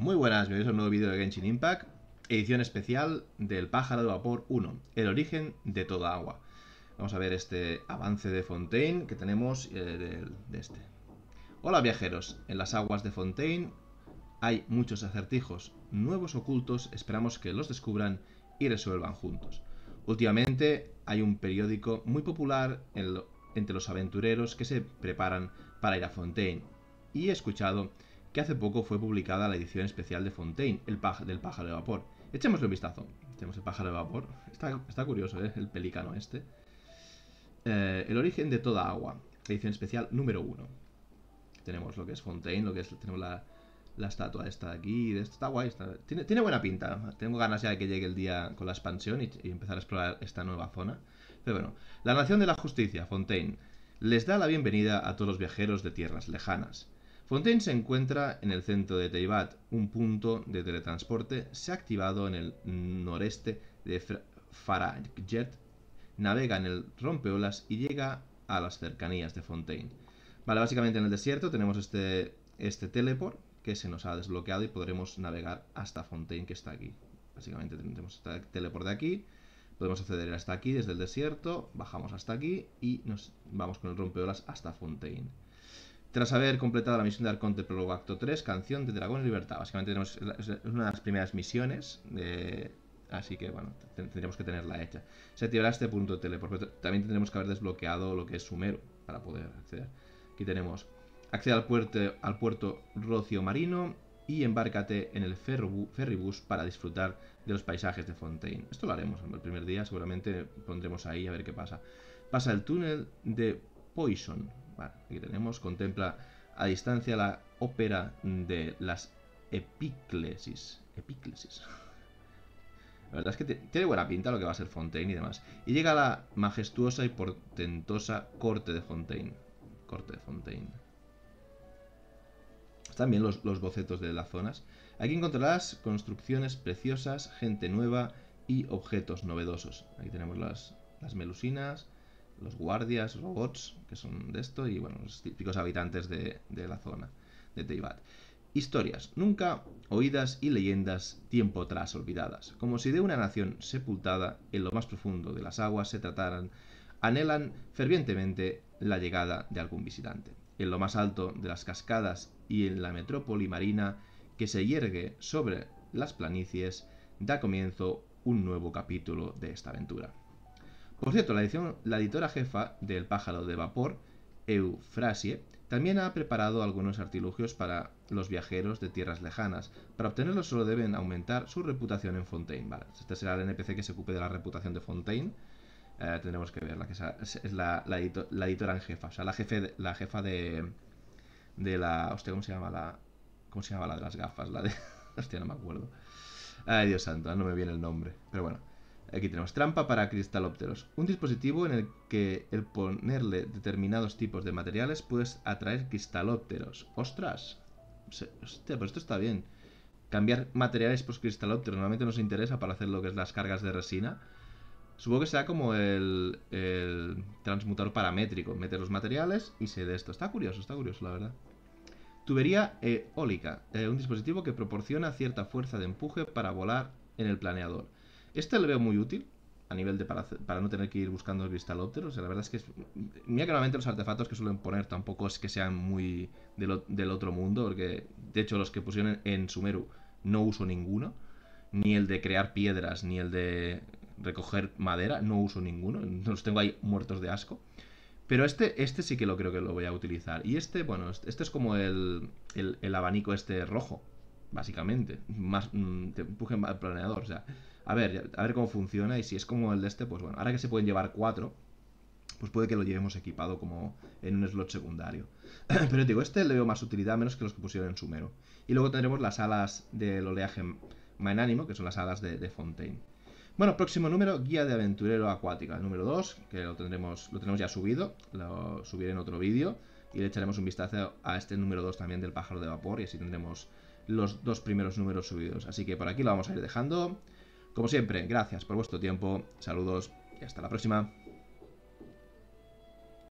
Muy buenas, bienvenidos a un nuevo vídeo de Genshin Impact, edición especial del pájaro de vapor 1, el origen de toda agua. Vamos a ver este avance de Fontaine que tenemos eh, de, este. Hola viajeros, en las aguas de Fontaine hay muchos acertijos nuevos ocultos, esperamos que los descubran y resuelvan juntos. Últimamente hay un periódico muy popular entre los aventureros que se preparan para ir a Fontaine y he escuchado que hace poco fue publicada la edición especial de Fontaine, el del pájaro de vapor. Echémosle un vistazo. Tenemos el pájaro de vapor. Está, curioso, ¿eh? El pelícano este. Eh, el origen de toda agua. Edición especial número 1. Tenemos lo que es Fontaine, lo que es... Tenemos la, estatua esta de aquí. De está guay. tiene, buena pinta. Tengo ganas ya de que llegue el día con la expansión y, y empezar a explorar esta nueva zona. Pero bueno. La Nación de la Justicia, Fontaine, les da la bienvenida a todos los viajeros de tierras lejanas. Fontaine se encuentra en el centro de Teibat. Un punto de teletransporte se ha activado en el noreste de Faragjet, navega en el rompeolas y llega a las cercanías de Fontaine. Vale, básicamente en el desierto tenemos este, este teleport que se nos ha desbloqueado y podremos navegar hasta Fontaine que está aquí. Básicamente tenemos este teleport de aquí, podemos acceder hasta aquí desde el desierto, bajamos hasta aquí y nos vamos con el rompeolas hasta Fontaine. Tras haber completado la misión de Arconte Prólogo Acto 3, Canción de Dragón y Libertad. Básicamente tenemos, una de las primeras misiones, así que bueno, tendríamos que tenerla hecha. Se activará este punto de teleport, también tendremos que haber desbloqueado lo que es Sumeru para poder acceder. Aquí tenemos, accede al puerto, al puerto Rocio Marino y embárcate en el ferribus para disfrutar de los paisajes de Fontaine. Esto lo haremos el primer día, seguramente pondremos ahí a ver qué pasa. Pasa el túnel de Poison, aquí tenemos, contempla a distancia la ópera de las epíclesis. Epíclesis. La verdad es que tiene buena pinta lo que va a ser Fontaine y demás. Y llega la majestuosa y portentosa corte de Fontaine. Corte de Fontaine. Están bien los, los bocetos de las zonas. Aquí encontrarás construcciones preciosas, gente nueva y objetos novedosos. Aquí tenemos las, las melusinas, los guardias, robots, que son de esto, y bueno, los típicos habitantes de, la zona de Teibat. Historias, nunca oídas y leyendas tiempo atrás olvidadas, como si de una nación sepultada en lo más profundo de las aguas se trataran, anhelan fervientemente la llegada de algún visitante. En lo más alto de las cascadas y en la metrópoli marina que se yergue sobre las planicies, da comienzo un nuevo capítulo de esta aventura. Por cierto, la, editora jefa del pájaro de vapor, Eufrasie, también ha preparado algunos artilugios para los viajeros de tierras lejanas. Para obtenerlos solo deben aumentar su reputación en Fontaine. este será el NPC que se ocupe de la reputación de Fontaine. Eh, tendremos que verla, que es la, editora en jefa. O sea, la, jefe la jefa de, de la... Hostia, ¿cómo se llama la...? ¿Cómo se llama la de las gafas? La de... Hostia, no me acuerdo. Ay, Dios santo, no me viene el nombre. Pero bueno. Aquí tenemos trampa para cristalópteros. Un dispositivo en el que el ponerle determinados tipos de materiales puedes atraer cristalópteros. ¡Ostras! Hostia, pues esto está bien. Cambiar materiales por cristalópteros. Normalmente nos interesa para hacer lo que es las cargas de resina. Supongo que sea como el, transmutador paramétrico. Mete los materiales y se de esto. Está curioso, está curioso, la verdad. Tubería eólica. Eh, un dispositivo que proporciona cierta fuerza de empuje para volar en el planeador. Este lo veo muy útil a nivel de para, no tener que ir buscando el cristalóptero. O sea, la verdad es que es, mira que normalmente los artefactos que suelen poner tampoco es que sean muy del, otro mundo, porque de hecho los que pusieron en, Sumeru no uso ninguno, ni el de crear piedras, ni el de recoger madera, no uso ninguno, los tengo ahí muertos de asco. Pero este, este sí que lo creo que lo voy a utilizar. Y este, bueno, este es como el, el, abanico este rojo, básicamente. Más, mm, te empujen al planeador, o sea a ver, a ver cómo funciona y si es como el de este, pues bueno, ahora que se pueden llevar cuatro, pues puede que lo llevemos equipado como en un slot secundario. Pero digo, este le veo más utilidad, menos que los que pusieron en Sumero. Y luego tendremos las alas del oleaje magnánimo, que son las alas de, Fontaine. Bueno, próximo número, guía de aventurero acuática, el número 2, que lo tendremos, lo tenemos ya subido, lo subiré en otro vídeo y le echaremos un vistazo a este número 2 también del pájaro de vapor y así tendremos los dos primeros números subidos. Así que por aquí lo vamos a ir dejando. Como siempre, gracias por vuestro tiempo, saludos y hasta la próxima.